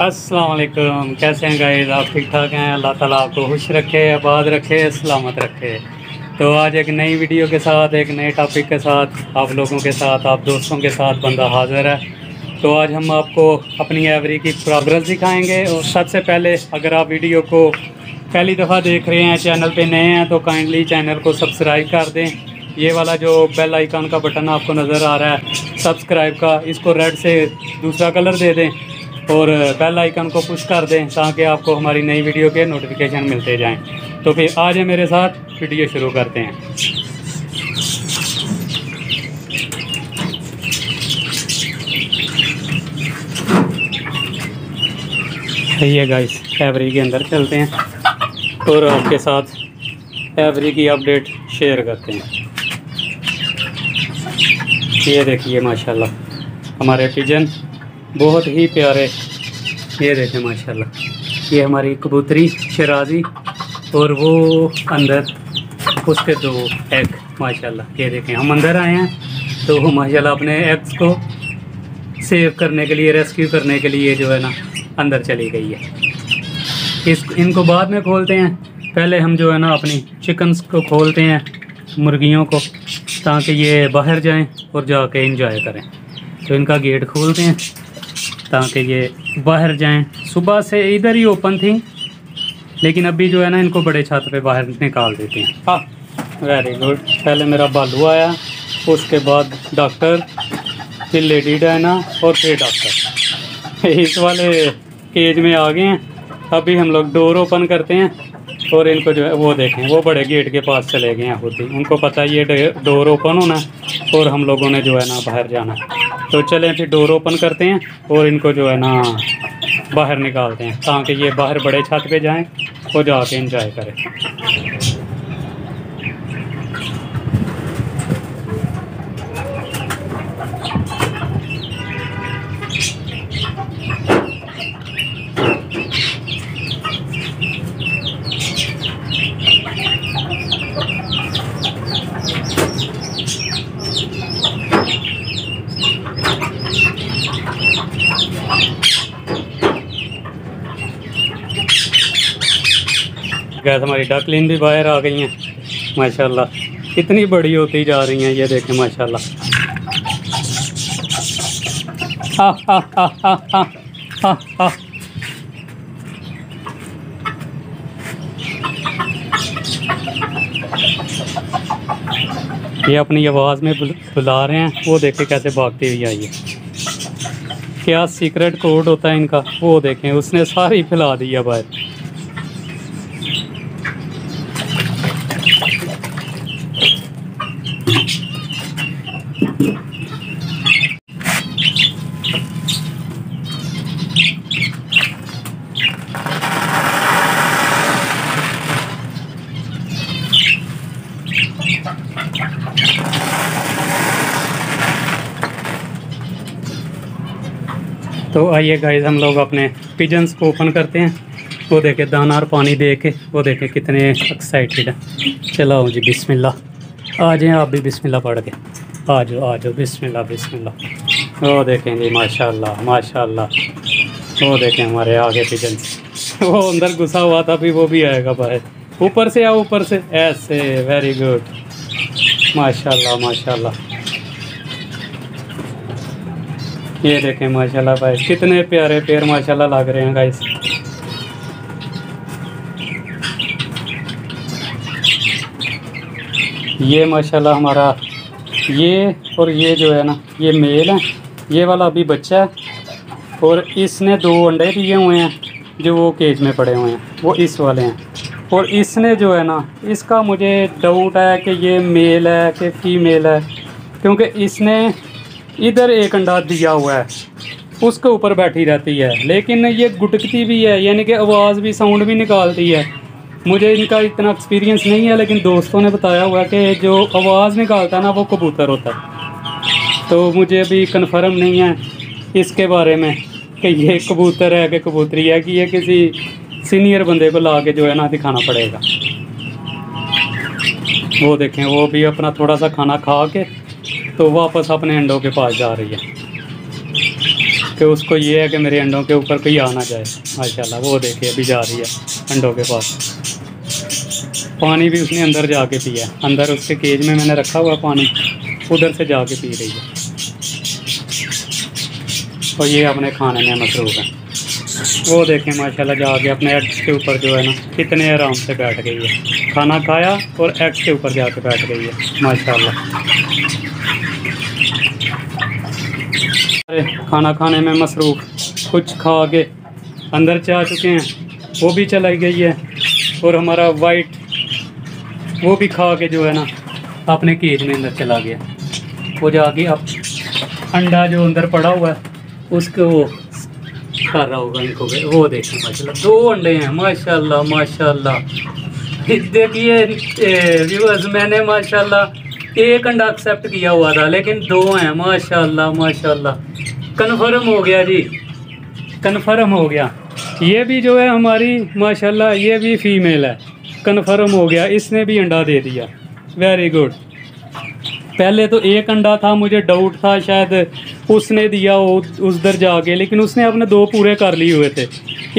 वालेकुम कैसे हैं गाइस आप ठीक ठाक हैं? अल्लाह ताला आपको खुश रखे, आबाद रखे, सलामत रखे। तो आज एक नई वीडियो के साथ, एक नए टॉपिक के साथ, आप लोगों के साथ, आप दोस्तों के साथ बंदा हाजिर है। तो आज हम आपको अपनी एवरी की प्रोग्रेस दिखाएँगे। और सबसे पहले, अगर आप वीडियो को पहली दफ़ा देख रहे हैं चैनल पे नए हैं तो काइंडली चैनल को सब्सक्राइब कर दें। ये वाला जो बेल आइकन का बटन आपको नज़र आ रहा है सब्सक्राइब का, इसको रेड से दूसरा कलर दे दें। और बेल आइकन को पुश कर दें ताकि आपको हमारी नई वीडियो के नोटिफिकेशन मिलते जाएँ। तो फिर आज है मेरे साथ वीडियो शुरू करते हैं। सही है गाइस एवरी के अंदर चलते हैं और आपके साथ एवरी की अपडेट शेयर करते हैं। ये देखिए, माशाल्लाह, हमारे पिजन बहुत ही प्यारे। ये देखें, माशाल्लाह। ये हमारी कबूतरी शराजी और वो अंदर, उसके दो एग माशाल्लाह। ये देखें, हम अंदर आए हैं तो वो माशाल्लाह अपने एग्स को सेव करने के लिए रेस्क्यू करने के लिए जो है ना, अंदर चली गई है। इस, इनको बाद में खोलते हैं। पहले हम जो है ना, अपनी चिकन्स को खोलते हैं, मुर्गियों को, ताकि ये बाहर जाएँ और जाके इंजॉय करें। तो इनका गेट खोलते हैं। ताकि ये बाहर जाएँ। सुबह से इधर ही ओपन थी, लेकिन अभी जो है ना, इनको बड़े छत पे बाहर निकाल देते हैं। हाँ वेरी गुड पहले मेरा बालू आया, उसके बाद डॉक्टर फिर लेडी डायना और फिर डॉक्टर इस वाले केज में आ गए हैं। अभी हम लोग डोर ओपन करते हैं। और इनको जो है वो देखें, वो बड़े गेट के पास चले गए हैं खुद ही। उनको पता है ये डोर ओपन होना और हम लोगों ने जो है ना बाहर जाना तो चलें फिर डोर ओपन करते हैं और इनको जो है ना बाहर निकालते हैं ताकि ये बाहर बड़े छत पे जाएँ और जाके इंजॉय करें। गैस हमारी डकलिन भी बाहर आ गई हैं। माशाल्लाह। कितनी बड़ी होती जा रही हैं, ये देखें, माशाल्लाह। ये अपनी आवाज़ में बुला रहे हैं, वो देखें कैसे भागती हुई आई है। क्या सीक्रेट कोड होता है इनका? वो देखें, उसने सारी फैला दी है बाहर। तो आइए गाइज़ हम लोग अपने पिजन्स को ओपन करते हैं। वो देखे, दाना और पानी दे के, वो देखे कितने एक्साइटेड हैं। चलो जी, बिस्मिल्लाह। आ जाए, आप भी बिस्मिल्लाह पढ़ के। आ जाओ आ जाओ, बिस्मिल्लाह बिस्मिल्लाह। वो देखें जी, माशाल्लाह माशाल्लाह। वो देखें हमारे आगे पिजन वो अंदर घुसा हुआ था भी वो भी आएगा बाहर। ऊपर से आओ, ऊपर से। ऐसे वेरी गुड माशाल्लाह माशाल्लाह। ये देखें, माशाल्लाह, भाई, कितने प्यारे पेड़ माशाल्लाह लग रहे हैं गाइस ये माशाल्लाह हमारा ये और ये जो है ना, ये मेल है, ये वाला अभी बच्चा है और इसने दो अंडे दिए हुए हैं जो वो केज में पड़े हुए हैं, वो इस वाले हैं। और इसने जो है ना, इसका मुझे डाउट है कि ये मेल है कि फीमेल है, क्योंकि इसने इधर एक अंडा दिया हुआ है, उसके ऊपर बैठी रहती है, लेकिन ये गुटकती भी है, यानी कि आवाज़ भी साउंड भी निकालती है। मुझे इनका इतना एक्सपीरियंस नहीं है, लेकिन दोस्तों ने बताया हुआ कि जो आवाज़ निकालता है ना, वो कबूतर होता है। तो मुझे अभी कन्फर्म नहीं है इसके बारे में कि ये कबूतर है कि कबूतरी है, कि ये किसी सीनियर बंदे को ला के जो है ना दिखाना पड़ेगा। वो देखें, वो भी अपना थोड़ा सा खाना खा के तो वापस अपने अंडों के पास जा रही है। कि उसको ये है कि मेरे अंडों के ऊपर कोई आ ना जाए, माशाल्लाह, वो देखिए अभी जा रही है। अंडों के पास। पानी भी उसने अंदर जाके पिया अंदर उसके केज में मैंने रखा हुआ पानी, उधर से जाके पी रही है। और ये अपने खाने में मसरूफ़ है। वो देखें, माशाल्लाह, जाके अपने एग्स के ऊपर जो है ना, कितने आराम से बैठ गई है। खाना खाया और एग्स के ऊपर जाके बैठ गई है, माशाल्लाह। खाना खाने में मसरूफ़ कुछ खा के अंदर जा चुके हैं। वो भी चलाई गई है और हमारा वाइट वो भी खा के जो है ना अपने केज में अंदर चला गया। वो जाके अब अंडा जो अंदर पड़ा हुआ है, उसको वो कर रहा होगा इनको। वो देखें माशाल्लाह, दो अंडे हैं, माशाल्लाह माशाल्लाह। देखिए व्यूअर्स मैंने माशाल्लाह एक अंडा एक्सेप्ट किया हुआ था, लेकिन दो हैं, माशाल्लाह माशाल्लाह। कन्फर्म हो गया जी कन्फर्म हो गया। ये भी जो है हमारी, माशाल्लाह, ये भी फीमेल है। कन्फर्म हो गया, इसने भी अंडा दे दिया। वेरी गुड पहले तो एक अंडा था, मुझे डाउट था, शायद उसने दिया हो उस दर जाके, लेकिन उसने अपने दो पूरे कर लिए हुए थे।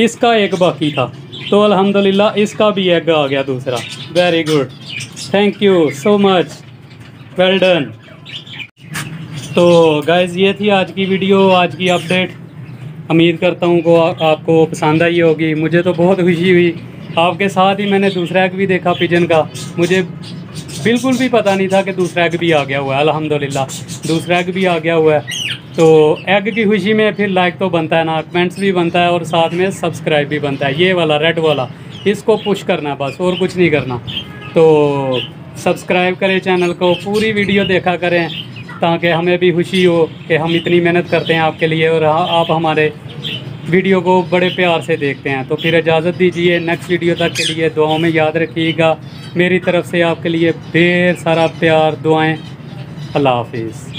इसका एक बाकी था। तो अल्हम्दुलिल्लाह, इसका भी एग आ गया दूसरा। Very good thank you so much well done तो गाइज़ ये थी आज की वीडियो आज की अपडेट उम्मीद करता हूँ को आपको पसंद आई होगी। मुझे तो बहुत खुशी हुई। आपके साथ ही मैंने दूसरा एग भी देखा पिजन का। मुझे बिल्कुल भी पता नहीं था कि दूसरा एग भी आ गया हुआ है, अल्हम्दुलिल्लाह। दूसरा एग भी आ गया हुआ है। तो एग की खुशी में फिर लाइक तो बनता है ना कमेंट्स भी बनता है और साथ में सब्सक्राइब भी बनता है। ये वाला रेड वाला, इसको पुश करना बस, और कुछ नहीं करना। तो सब्सक्राइब करें चैनल को, पूरी वीडियो देखा करें। ताकि हमें भी खुशी हो कि हम इतनी मेहनत करते हैं आपके लिए और आप हमारे वीडियो को बड़े प्यार से देखते हैं। तो फिर इजाज़त दीजिए नेक्स्ट वीडियो तक के लिए दुआओं में याद रखिएगा। मेरी तरफ़ से आपके लिए ढेर सारा प्यार, दुआएँ। अल्लाह हाफिज़।